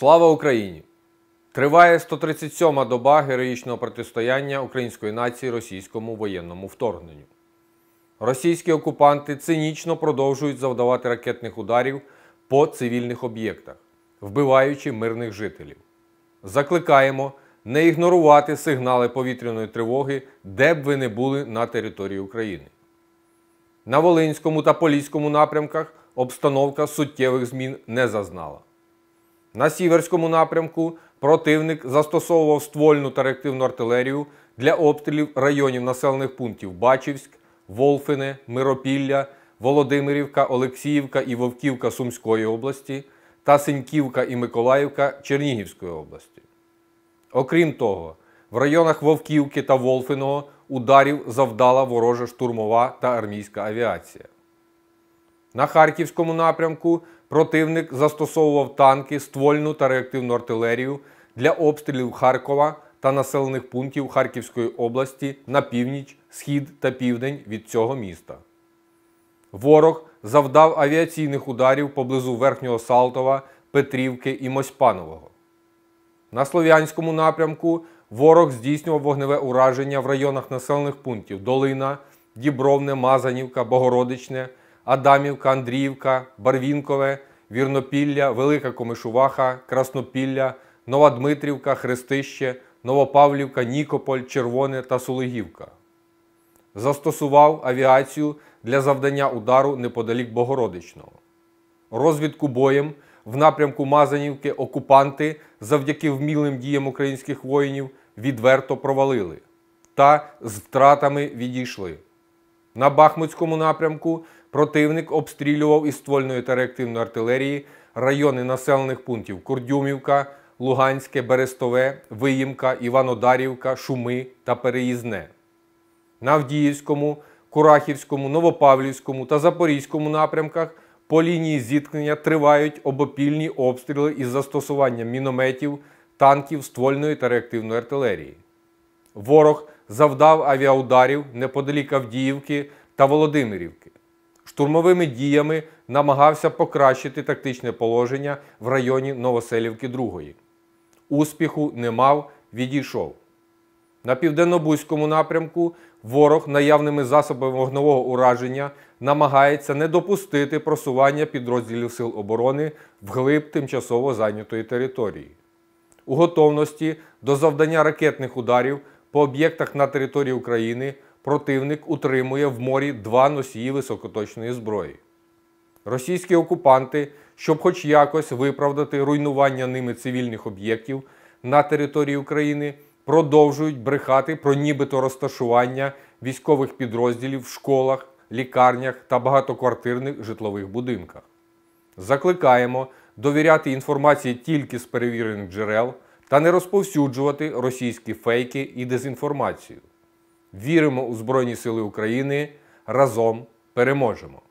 Слава Україні! Триває 137-ма доба героїчного протистояння української нації російському воєнному вторгненню. Російські окупанти цинічно продовжують завдавати ракетних ударів по цивільних об'єктах, вбиваючи мирних жителів. Закликаємо не ігнорувати сигнали повітряної тривоги, де б ви не були на території України. На Волинському та Поліському напрямках обстановка суттєвих змін не зазнала. На Сіверському напрямку противник застосовував ствольну та реактивну артилерію для обстрілів районів населених пунктів Бачівськ, Волфине, Миропілля, Володимирівка, Олексіївка і Вовківка Сумської області та Синьківка і Миколаївка Чернігівської області. Окрім того, в районах Вовківки та Волфиного ударів завдала ворожа штурмова та армійська авіація. На Харківському напрямку противник застосовував танки, ствольну та реактивну артилерію для обстрілів Харкова та населених пунктів Харківської області на північ, схід та південь від цього міста. Ворог завдав авіаційних ударів поблизу Верхнього Салтова, Петрівки і Мосьпанового. На Слов'янському напрямку ворог здійснював вогневе ураження в районах населених пунктів Долина, Дібровне, Мазанівка, Богородичне, Адамівка, Андріївка, Барвінкове, Вірнопілля, Велика Комишуваха, Краснопілля, Нова Дмитрівка, Хрестище, Новопавлівка, Нікополь, Червоне та Сулигівка. Застосував авіацію для завдання удару неподалік Богородичного. Розвідку боєм в напрямку Мазанівки окупанти завдяки вмілим діям українських воїнів відверто провалили та з втратами відійшли. На Бахмутському напрямку противник обстрілював із ствольної та реактивної артилерії райони населених пунктів Курдюмівка, Луганське, Берестове, Виїмка, Іванодарівка, Шуми та Переїзне. На Авдіївському, Курахівському, Новопавлівському та Запорізькому напрямках по лінії зіткнення тривають обопільні обстріли із застосуванням мінометів, танків, ствольної та реактивної артилерії. Ворог завдав авіаударів неподалік Авдіївки та Володимирівки. Штурмовими діями намагався покращити тактичне положення в районі Новоселівки 2. Успіху не мав, відійшов. На південно-бузькому напрямку ворог наявними засобами вогневого ураження намагається не допустити просування підрозділів Сил оборони вглиб тимчасово зайнятої території. У готовності до завдання ракетних ударів по об'єктах на території України противник утримує в морі два носії високоточної зброї. Російські окупанти, щоб хоч якось виправдати руйнування ними цивільних об'єктів на території України, продовжують брехати про нібито розташування військових підрозділів в школах, лікарнях та багатоквартирних житлових будинках. Закликаємо довіряти інформації тільки з перевірених джерел та не розповсюджувати російські фейки і дезінформацію. Віримо у Збройні Сили України. Разом переможемо!